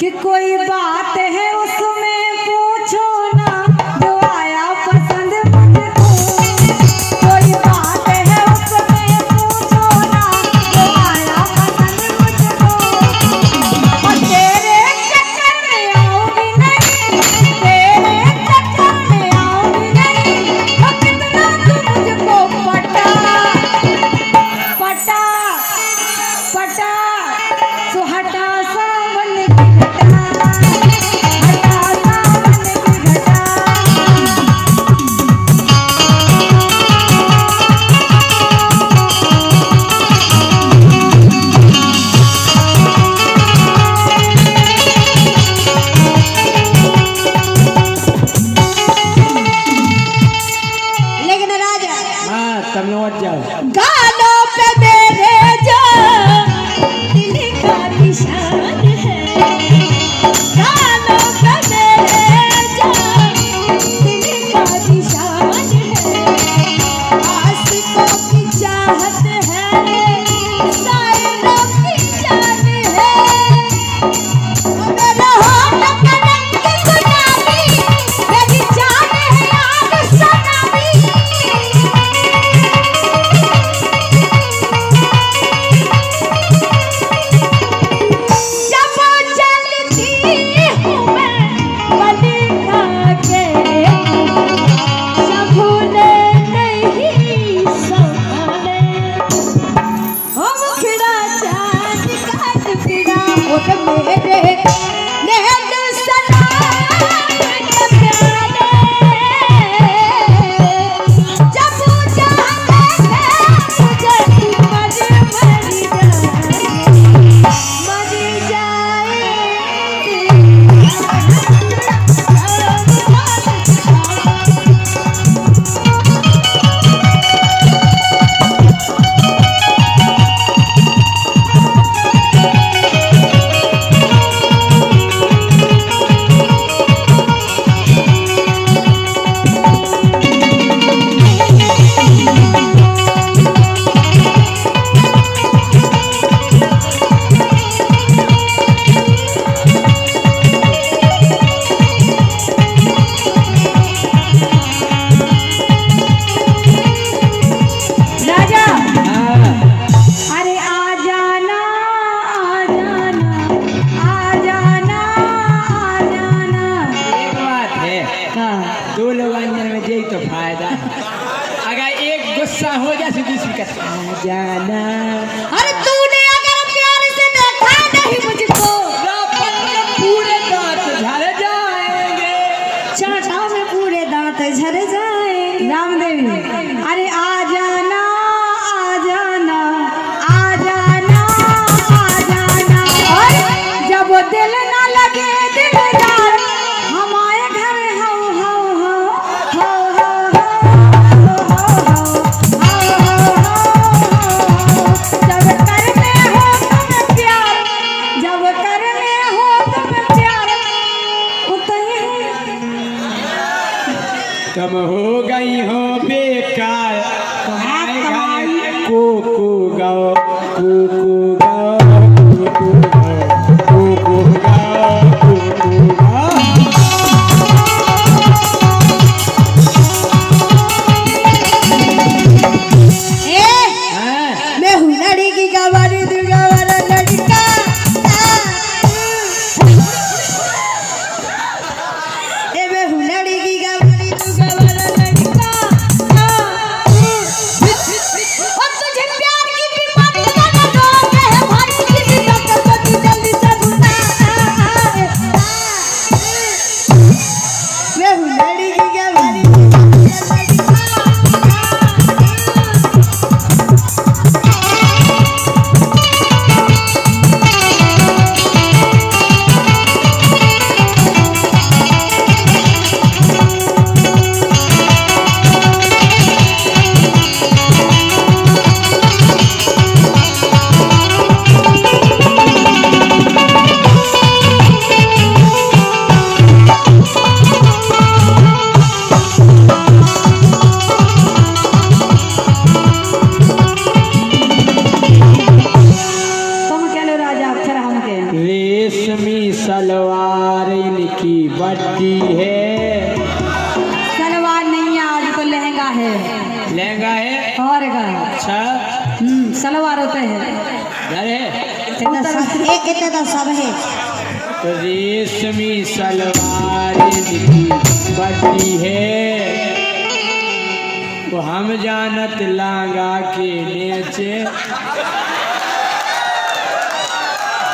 कि कोई बात हो जाए तो दूसरी का आ जाना। अरे तूने अगर प्यार से देखा नहीं मुझको पूरे दांत झड़ जाएँगे। चाटा में पूरे दांत झर जाए रामदेवी अरे आ जाना आ जाना आ जाना आ जाना। और जब दिल हो गई हो बेकार हाथ कमाई। को को गाओ को को गाओ मैं इनकी बड्डी है। सलवार नहीं है आज तो लहंगा है। लहंगा है? और का? अच्छा। हम्म सलवार होते हैं। एक इतने तो सब है। तो रेशमी सलवार इनकी बड्डी है। तो हम जानत लांगा के नीचे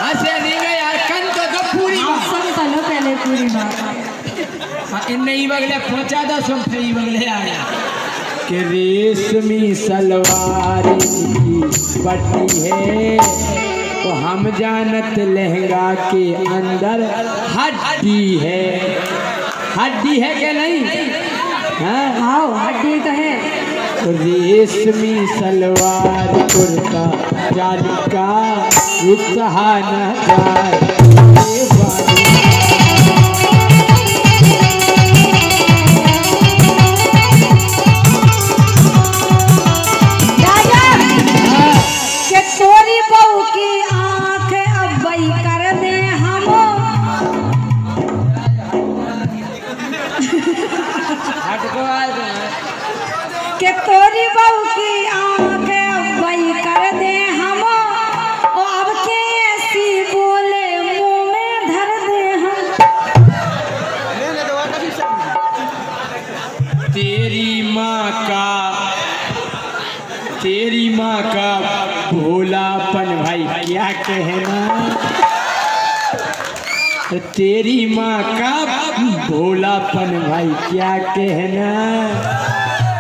हंसे नहीं गए यार कन तो दो पूरी बात सुन तो लो पूरी बात हाँ, इन नहीं बगले पहुँचा दो सुन फिर ही बगले आया। कि रेशमी सलवार की पट्टी है तो हम जानत लहंगा के अंदर हड्डी है। हड्डी है क्या नहीं? हाँ? आओ हड्डी तो है। रेशमी सलवार कुर्ता जाली का उत्साह न जाए। कहना? तेरी माँ का भोलापन भाई क्या कहना?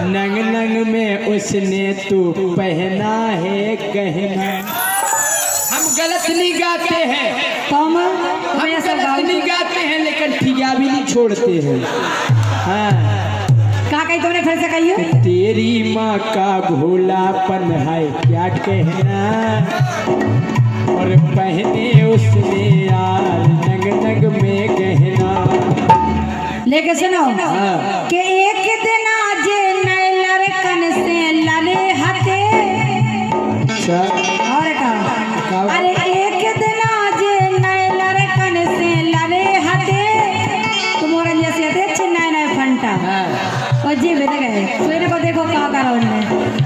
नंग नंग में उसने तू पहना है गहना। हम गलत नहीं गाते हैं। हम गलत नहीं गाते हैं लेकिन ठिया भी नहीं छोड़ते हैं। हाँ। कहा कही तुमने फिर से कहियो तेरी माँ का भोलापन है क्या कहना? पहने उसने यार नग नग में गहना लेके सुनो हाँ। कि एक दिन आज नए लड़कन से लड़े हते अच्छा। और का? अरे एक दिन आज नए लड़कन से लड़े हते तुम्हारा जैसे अच्छे नए नए फंटा। हाँ। और जी बेटे गए सुने को देखो क्या करा उनने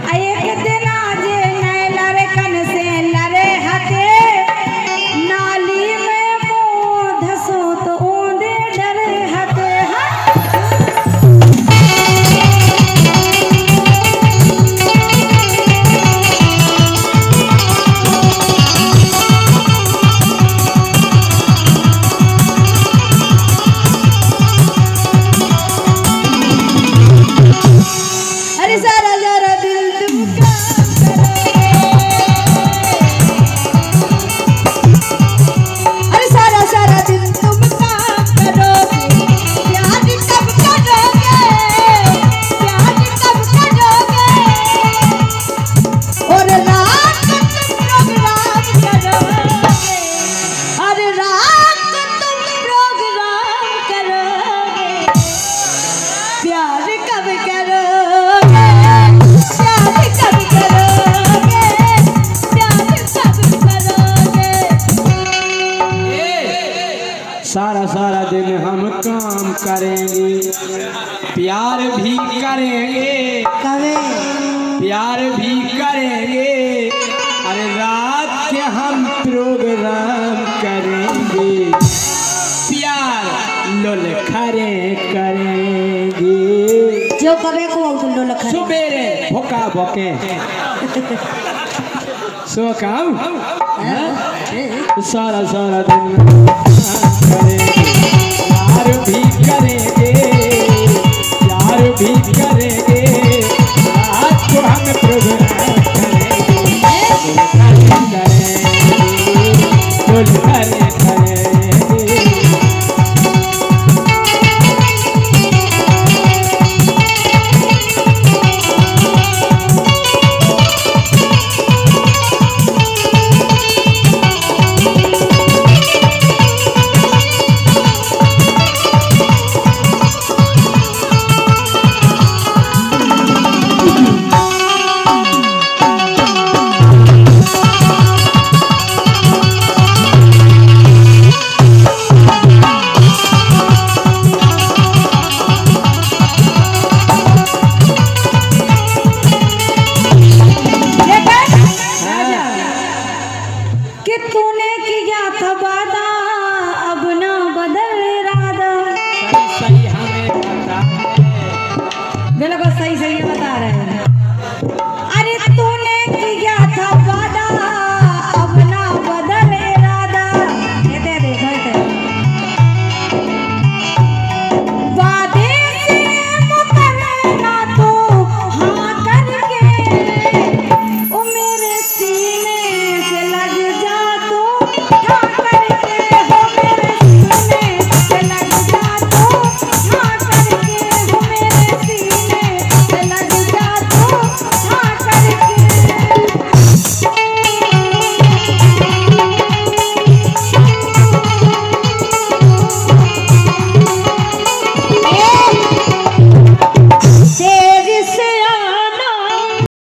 प्यार भी करेंगे। प्यार भी करेंगे। अरे रात के हम प्रोग्राम करेंगे। प्यार लोल खरे करेंगे। जो कवे को तुम लो लखन सुबेरे भोका भोके। सो काम? सारा सारा दिन करेंगे। प्यार भी करेंगे। प्यार भी करेंगे रात को हम प्रोग्राम